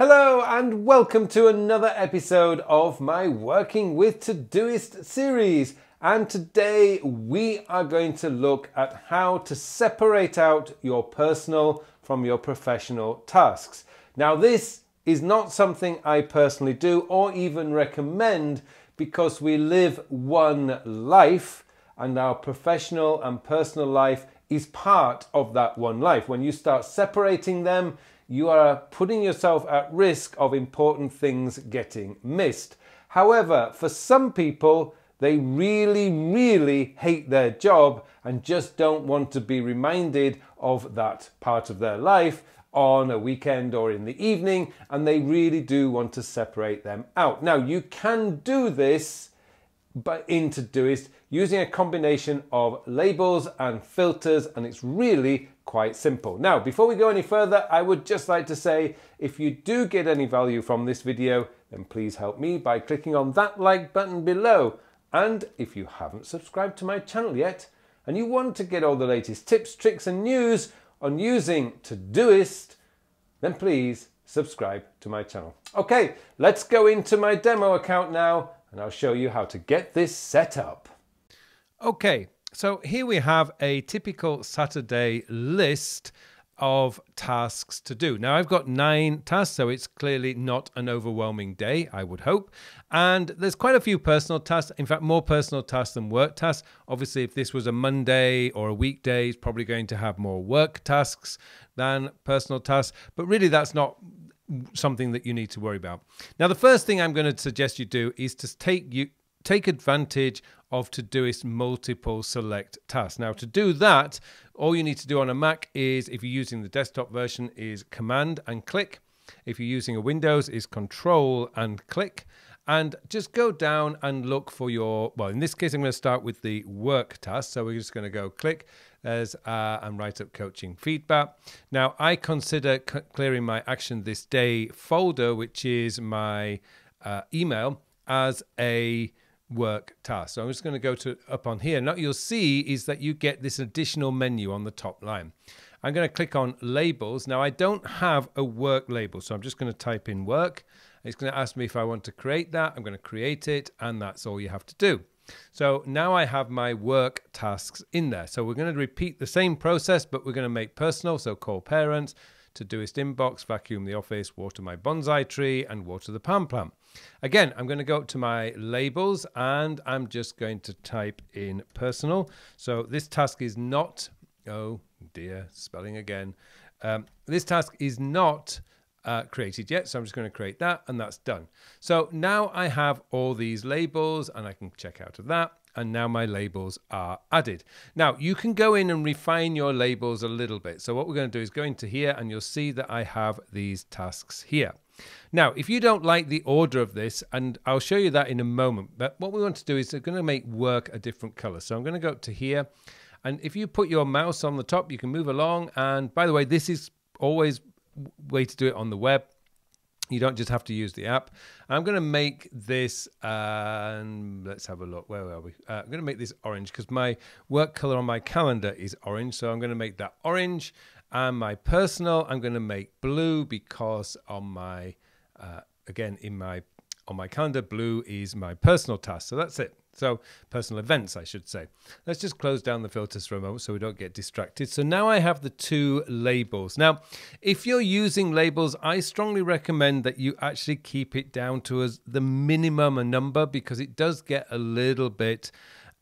Hello and welcome to another episode of my Working with Todoist series. And today we are going to look at how to separate out your personal from your professional tasks. Now, this is not something I personally do or even recommend because we live one life and our professional and personal life is part of that one life. When you start separating them, you are putting yourself at risk of important things getting missed. However, for some people, they really, really hate their job and just don't want to be reminded of that part of their life on a weekend or in the evening, and they really do want to separate them out. Now, you can do this but in Todoist using a combination of labels and filters, and it's really quite simple. Now, before we go any further, I would just like to say if you do get any value from this video, then please help me by clicking on that like button below. And if you haven't subscribed to my channel yet, and you want to get all the latest tips, tricks, and news on using Todoist, then please subscribe to my channel. Okay, let's go into my demo account now, and I'll show you how to get this set up. Okay, so here we have a typical Saturday list of tasks to do. Now I've got nine tasks, so it's clearly not an overwhelming day, I would hope. And there's quite a few personal tasks, in fact, more personal tasks than work tasks. Obviously, if this was a Monday or a weekday, it's probably going to have more work tasks than personal tasks. But really, that's not something that you need to worry about. Now, the first thing I'm going to suggest you do is to take you take advantage of Todoist multiple select tasks. Now to do that, all you need to do on a Mac is, if you're using the desktop version, is Command and click. If you're using a Windows, is Control and click. And just go down and look for your, well, in this case, I'm going to start with the work task. So we're just going to go click. There's uh, and write up coaching feedback. Now I consider clearing my action this day folder, which is my uh, email, as a work task. So I'm just going to go to up on here. Now you'll see is that you get this additional menu on the top line. I'm going to click on labels. Now I don't have a work label, so I'm just going to type in work. It's going to ask me if I want to create that. I'm going to create it, and that's all you have to do. So now I have my work tasks in there. So we're going to repeat the same process, but we're going to make personal. So call parents, Todoist inbox, vacuum the office, water my bonsai tree, and water the palm plant. Again, I'm going to go to my labels and I'm just going to type in personal. So this task is not, oh dear, spelling again. Um, this task is not uh, created yet. So I'm just going to create that and that's done. So now I have all these labels and I can check out of that. And now my labels are added. Now you can go in and refine your labels a little bit. So what we're going to do is go into here and you'll see that I have these tasks here. Now, if you don't like the order of this, and I'll show you that in a moment, but what we want to do is we're going to make work a different color. So I'm going to go up to here. And if you put your mouse on the top, you can move along. And by the way, this is always way to do it on the web. You don't just have to use the app. I'm going to make this, and let's have a look. Where are we? Uh, I'm going to make this orange because my work color on my calendar is orange. So I'm going to make that orange. And my personal, I'm going to make blue because on my, uh, again, in my, on my calendar, blue is my personal task. So that's it. So personal events, I should say. Let's just close down the filters for a moment so we don't get distracted. So now I have the two labels. Now, if you're using labels, I strongly recommend that you actually keep it down to as the minimum a number because it does get a little bit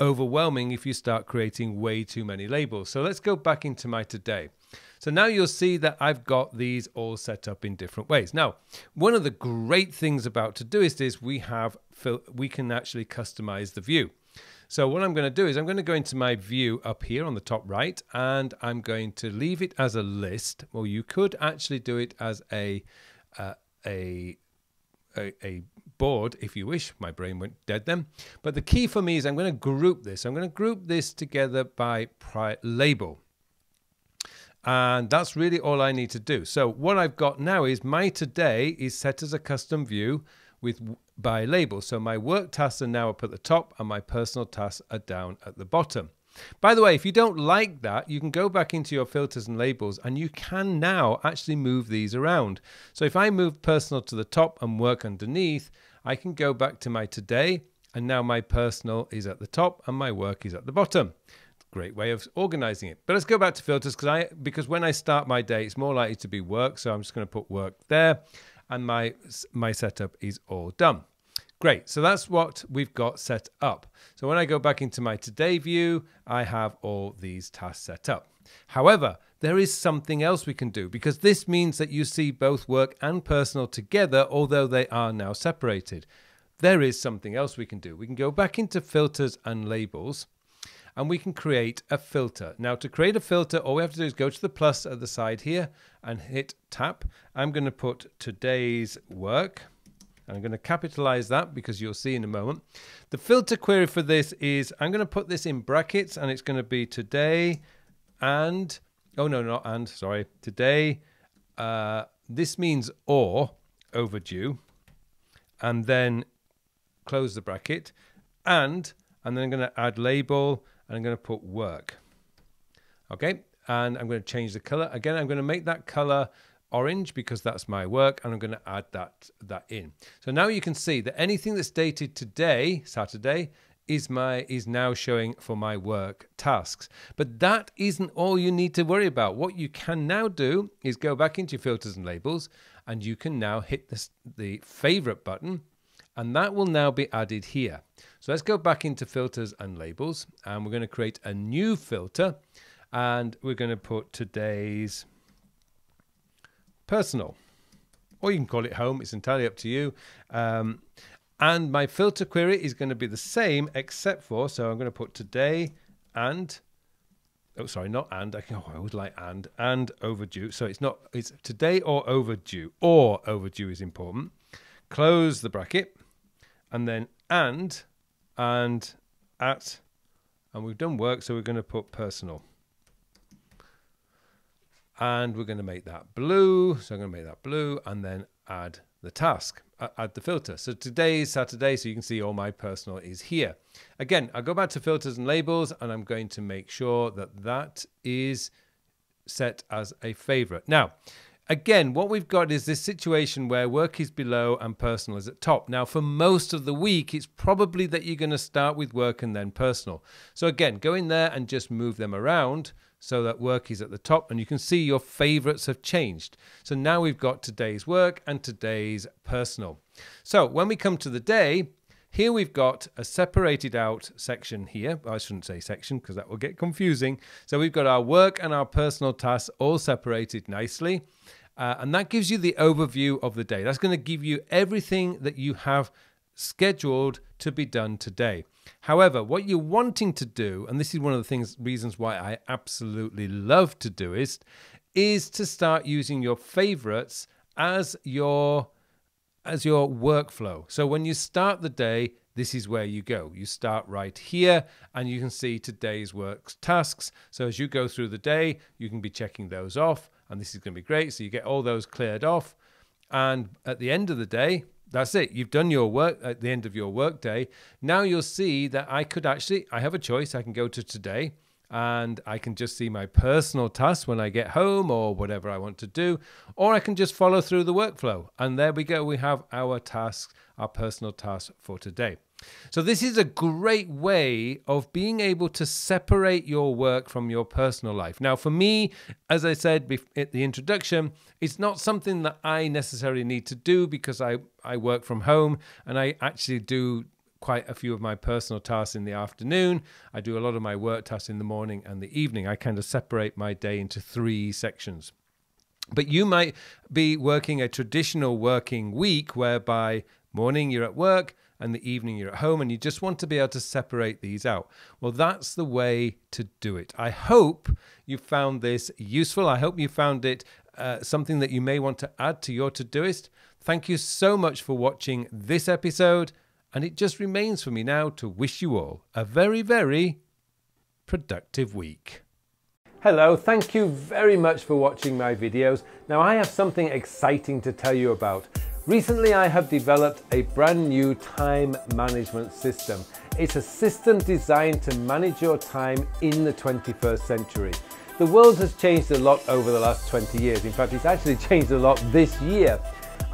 overwhelming if you start creating way too many labels. So let's go back into my today. So now you'll see that I've got these all set up in different ways. Now, one of the great things about Todoist is we have we can actually customize the view. So what I'm going to do is I'm going to go into my view up here on the top right and I'm going to leave it as a list. Well, you could actually do it as a uh, a, a, a board if you wish. My brain went dead then. But the key for me is I'm going to group this. I'm going to group this together by label. And that's really all I need to do. So what I've got now is my today is set as a custom view with by label. So my work tasks are now up at the top and my personal tasks are down at the bottom. By the way, if you don't like that, you can go back into your filters and labels and you can now actually move these around. So if I move personal to the top and work underneath, I can go back to my today and now my personal is at the top and my work is at the bottom. Great way of organizing it. But let's go back to filters because I because when I start my day, it's more likely to be work. So I'm just going to put work there and my my setup is all done. Great, so that's what we've got set up. So when I go back into my today view, I have all these tasks set up. However, there is something else we can do because this means that you see both work and personal together, although they are now separated. There is something else we can do. We can go back into filters and labels and we can create a filter. Now to create a filter, all we have to do is go to the plus at the side here and hit tap. I'm going to put today's work I'm going to capitalize that because you'll see in a moment. The filter query for this is I'm going to put this in brackets and it's going to be today and, oh no, not and, sorry, today. Uh, this means or overdue and then close the bracket and, and then I'm going to add label and I'm going to put work. Okay, and I'm going to change the color. Again, I'm going to make that color orange because that's my work and I'm going to add that that in. So now you can see that anything that's dated today, Saturday, is my is now showing for my work tasks. But that isn't all you need to worry about. What you can now do is go back into your filters and labels and you can now hit the, the favorite button and that will now be added here. So let's go back into filters and labels and we're going to create a new filter and we're going to put today's personal. Or you can call it home, it's entirely up to you. Um, and my filter query is going to be the same except for, so I'm going to put today and, oh, sorry, not and, I, can oh, I would like and, and overdue. So it's not, it's today or overdue, or overdue is important. Close the bracket and then and, and at, and we've done work, so we're going to put personal and we're going to make that blue. So I'm going to make that blue and then add the task, add the filter. So today is Saturday, so you can see all my personal is here. Again, I go back to filters and labels and I'm going to make sure that that is set as a favorite. Now, again, what we've got is this situation where work is below and personal is at top. Now, for most of the week, it's probably that you're going to start with work and then personal. So again, go in there and just move them around so that work is at the top and you can see your favorites have changed. So now we've got today's work and today's personal. So when we come to the day, here we've got a separated out section here. I shouldn't say section because that will get confusing. So we've got our work and our personal tasks all separated nicely. Uh, and that gives you the overview of the day. That's going to give you everything that you have scheduled to be done today. However, what you're wanting to do, and this is one of the things reasons why I absolutely love Todoist, is to start using your favorites as your as your workflow. So when you start the day, this is where you go. You start right here and you can see today's work tasks. So as you go through the day, you can be checking those off and this is going to be great. So you get all those cleared off. And at the end of the day, that's it. You've done your work at the end of your workday. Now you'll see that I could actually, I have a choice. I can go to today and I can just see my personal tasks when I get home or whatever I want to do, or I can just follow through the workflow. And there we go. We have our tasks, our personal tasks for today. So, this is a great way of being able to separate your work from your personal life. Now, for me, as I said at the introduction, it's not something that I necessarily need to do because I, I work from home and I actually do quite a few of my personal tasks in the afternoon. I do a lot of my work tasks in the morning and the evening. I kind of separate my day into three sections. But you might be working a traditional working week whereby morning you're at work, and the evening you're at home and you just want to be able to separate these out. Well, that's the way to do it. I hope you found this useful. I hope you found it uh, something that you may want to add to your Todoist. Thank you so much for watching this episode. And it just remains for me now to wish you all a very, very productive week. Hello, thank you very much for watching my videos. Now I have something exciting to tell you about. Recently, I have developed a brand new time management system. It's a system designed to manage your time in the 21st century. The world has changed a lot over the last 20 years. In fact, it's actually changed a lot this year.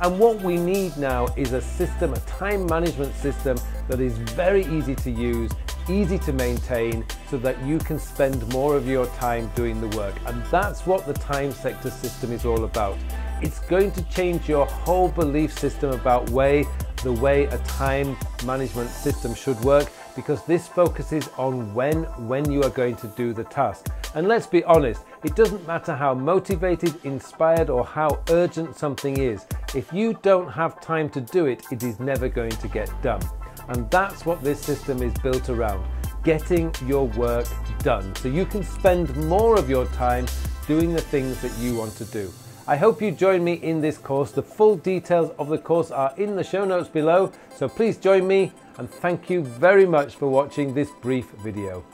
And what we need now is a system, a time management system that is very easy to use, easy to maintain, so that you can spend more of your time doing the work. And that's what the time sector system is all about. It's going to change your whole belief system about way, the way a time management system should work because this focuses on when, when you are going to do the task. And let's be honest, it doesn't matter how motivated, inspired or how urgent something is. If you don't have time to do it, it is never going to get done. And that's what this system is built around, getting your work done. So you can spend more of your time doing the things that you want to do. I hope you join me in this course. The full details of the course are in the show notes below, so please join me and thank you very much for watching this brief video.